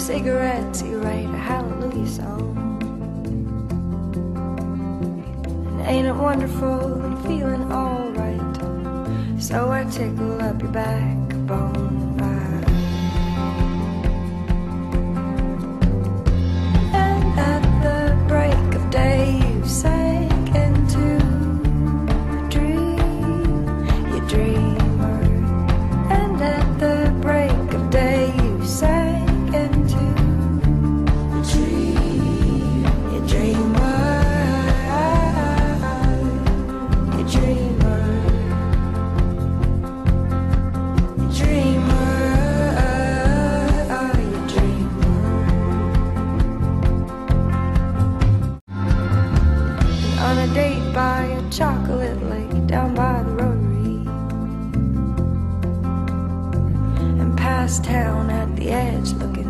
cigarettes, you write a hallelujah song. And ain't it wonderful? I'm feeling alright. So I tickle up your backbone. Date by a chocolate lake down by the rotary. And past town at the edge looking